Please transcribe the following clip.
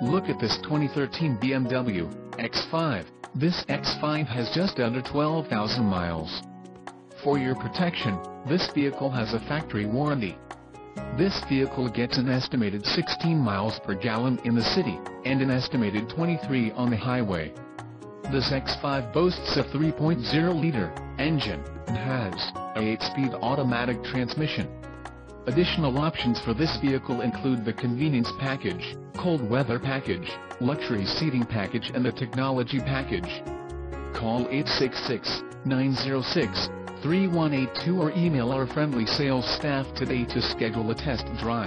Look at this 2013 BMW X5. This X5 has just under 12,000 miles. For your protection, this vehicle has a factory warranty. This vehicle gets an estimated 16 miles per gallon in the city, and an estimated 23 on the highway. This X5 boasts a 3.0-liter engine, and has a 8-speed automatic transmission. Additional options for this vehicle include the convenience package, cold weather package, luxury seating package and the technology package. Call 866-906-3182 or email our friendly sales staff today to schedule a test drive.